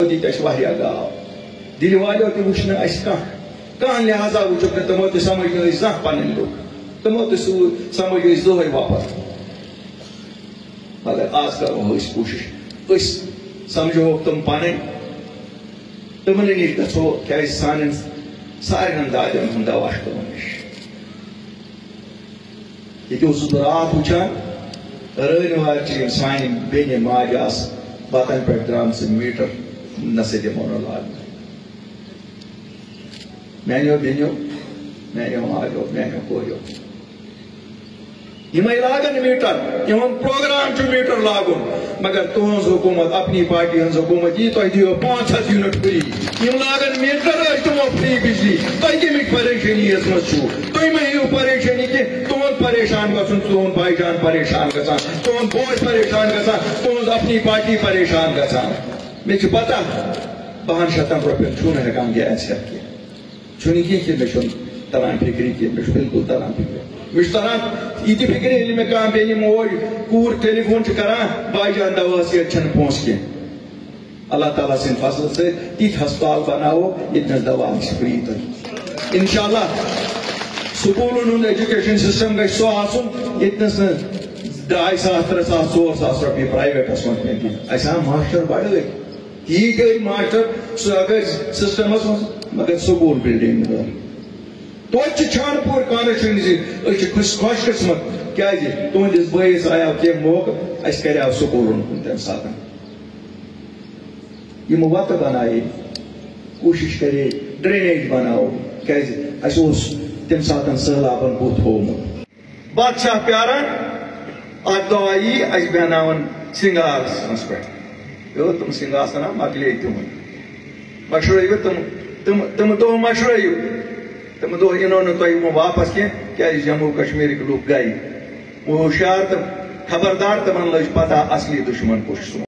تیٖتۍ ٲسۍ واریاہ گاو دل والو تہ وچ اس کان لہذا وچک تمو تہ سمجھ نہ زہ پنن لوگ. تمو تہ سمجھ زہر واپس. مگر آج کرو اس کوشش. اس سمجھو تم پنن تمن نش گژھو کیازِ سانٮ۪ن سارن دادٮ۪ن ہُنٛد دوا چھُ تمن نش. ییٚتہِ اوسُس بہٕ راتھ وٕچھان رٲنۍ وارِ چھِ یِم سانہِ بیٚنہِ ماجہِ آسہٕ بتن پٮ۪ٹھ درٛامژٕ میٖٹر. نسا دِمو نہٕ لاگنہٕ میانیو بیٚنیو میانیو مالیو میانیو کوریو یمے لاگن میٹر یمن پروگرام چھ میٹر لاگن مگر تہذ حکومت اپنی پارٹی ہز حکومت یہ تہ دیو پانچ ہتھ یونٹ فری یم لاگن میٹر ٲسۍ تمو فری بجلی تۄہہِ کمِچ پریشٲنی یس منٛز چھُو تُہۍ مہ ہیٚیِو پریشٲنی کینٛہہ تُہُنٛد پریشان گژھُن تُہُنٛد بائی جان پریشان گژھان تُہُنٛد بوے پریشان گژھان تُہُنٛز اپنی پارٹی پریشان گژھان مےٚ چھِ پتہ بہن شتن رۄپین چھُنہٕ ہٮ۪کان گیس ہٮ۪تھ کینٛہہ چھُنہٕ کینٛہہ کہِ مےٚ چھُنہٕ تران فکری کینٛہہ مےٚ چھُ بالکل تران فکری. مےٚ چھُ تران یہِ تہِ فکری ییٚلہِ مےٚ کانٛہہ بیٚنہِ موج کوٗر ٹیلی فون چھِ کران باے جان دواہس ییٚتہِ چھنہٕ پونٛسہٕ کینٛہہ اللہ تعالیٰ سٕنٛدِ فضلہٕ سۭتۍ تِتھۍ ہسپتال بناوو دوا آسہِ فری تۄہہِ انشاء اللہ سکوٗلن ہُنٛد ایجوکیشن سسٹم گژھِ سُہ آسُن ییٚتنس نہٕ ڈاے ساس ترٛےٚ ساس ژور ساس رۄپیہِ پرایویٹس منٛز پیٚیہِ اَسہِ آو ماسٹر بڑٲے یی گٔے ماسٹر سسٹمس منٛز مگر سکوٗل بلڈنگ نہٕ توتہِ چھِ چھانہٕ پوٗر خوش قسمت کیازِ تُہنٛدِس بٲیِس آیاو کینٛہہ موقعہٕ اَسہِ کریاو سکوٗلن کُن تَمہِ ساتہٕ یِم وَتہٕ بنایے کوٗشِش کرے ڈرینیج بناوو کیازِ اَسہِ اوس تَمہِ ساتہٕ سہلابن بُتھ ہوومُت بادشاہ پیاران اکھ دۄہ آیی اَسہِ بیٚہناوان سِنگاسنس پٮ۪ٹھ پیوٚو تم سِنگاسنا مکلے تم مشرو تم تم تم دہ مشرو تم دہ انو نا تھی واپس کی جموں کشمیر لوگ گئی وہ ہوشیار تو خبردار تمہن لج پتہ اصلی دشمن کس